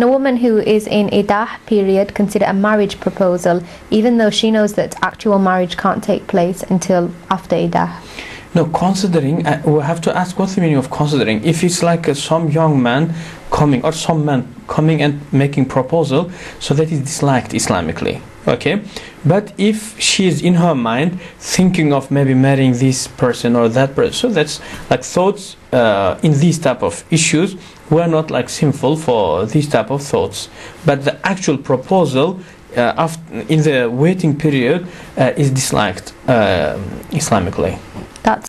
Can a woman who is in idah period consider a marriage proposal even though she knows that actual marriage can't take place until after idah? No, considering, uh, we have to ask what's the meaning of considering. If it's like uh, some young man coming or some man coming and making proposal, so that is disliked Islamically. Okay, but if she is in her mind thinking of maybe marrying this person or that person, so that's like thoughts uh, in these type of issues were not like sinful for these type of thoughts. But the actual proposal uh, after, in the waiting period uh, is disliked uh, Islamically. That's